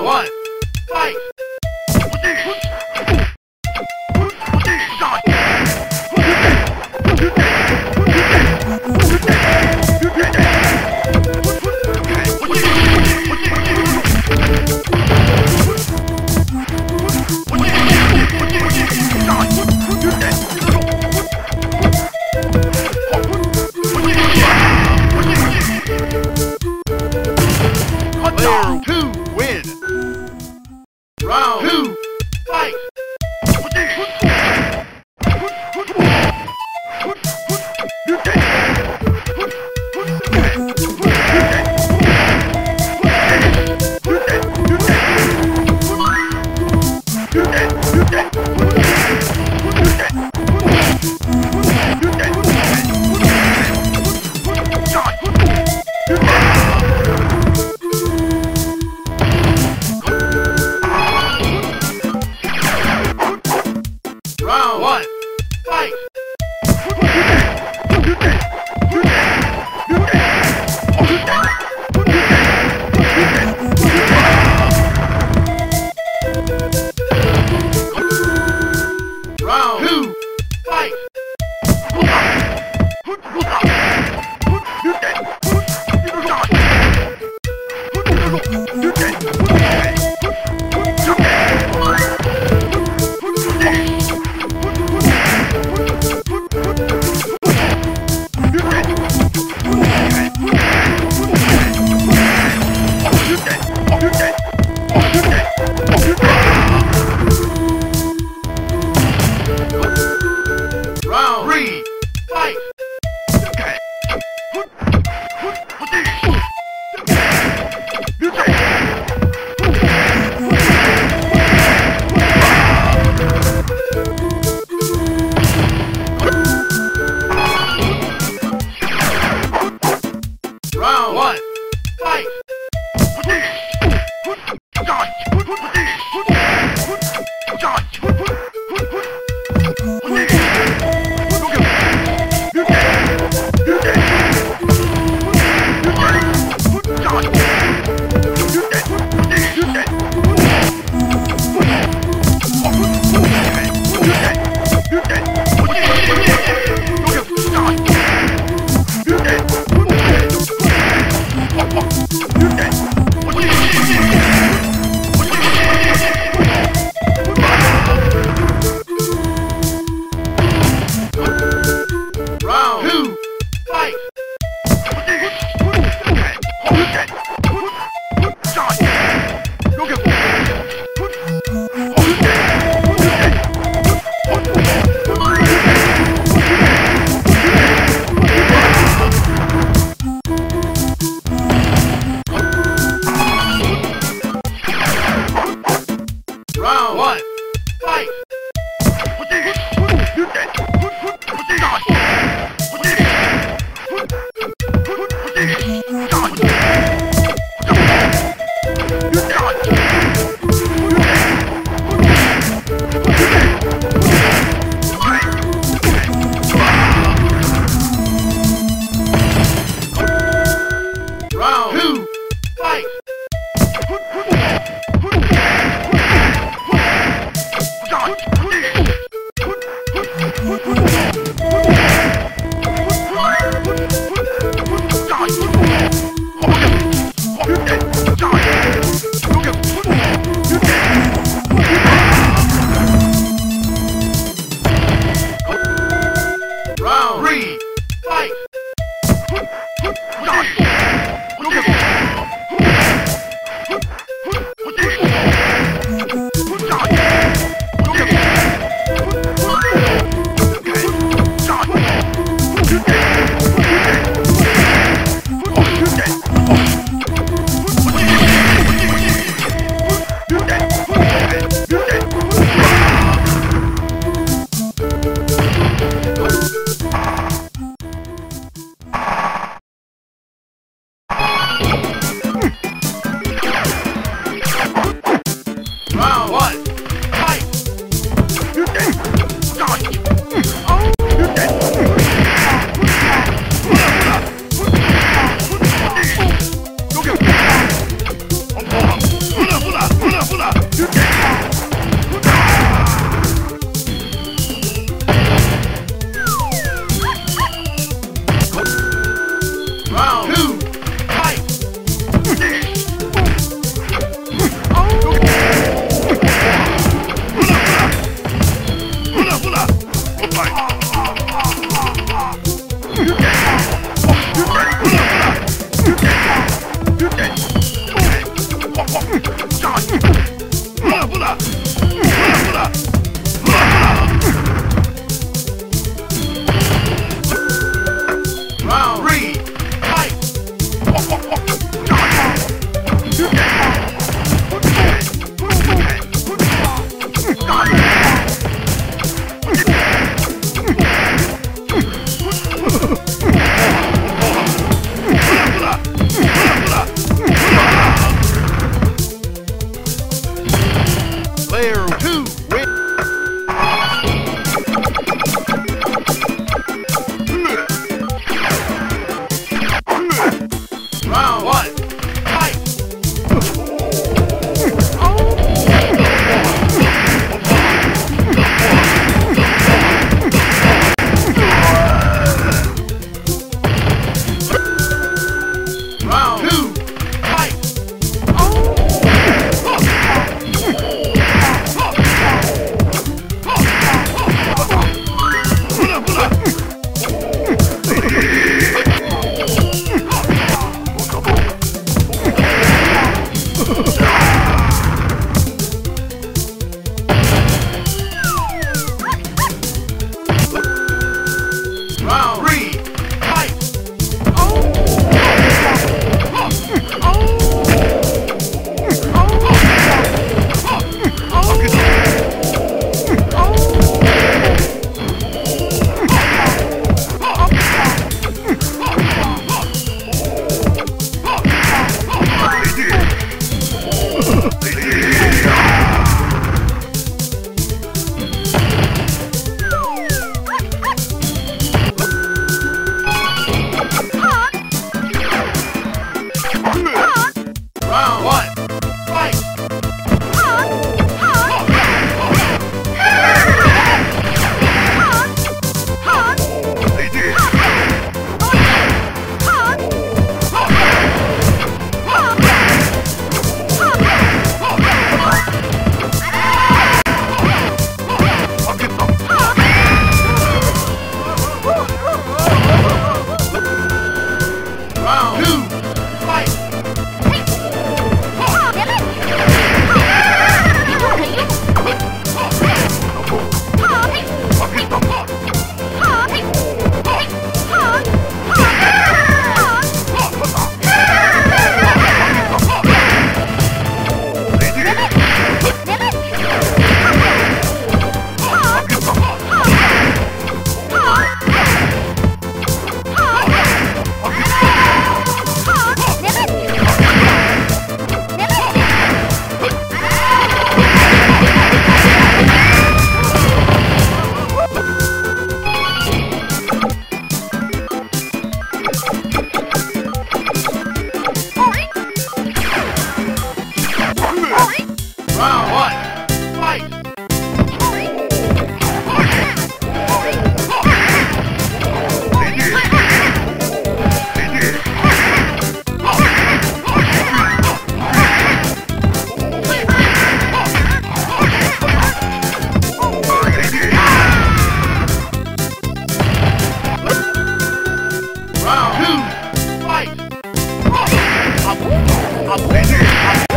One. Fight. I'm winning.